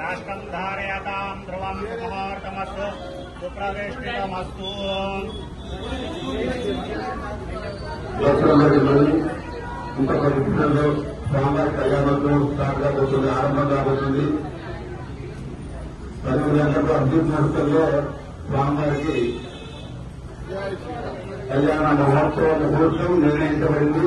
రాష్ట్రం ధారయతాం ధ్రువం ముహూర్తమస్తు సుప్రతిష్ఠితమస్తు ఇంకొక నిమిషంలో స్వామివారి కళ్యాణోత్సవం స్టార్ట్ కాబోతుంది ఆరంభం కాబోతుంది పది గంటలకు ముహూర్తంలో స్వామివారికి కళ్యాణ మహోత్సవ ముహూర్తం నిర్ణయించబడింది.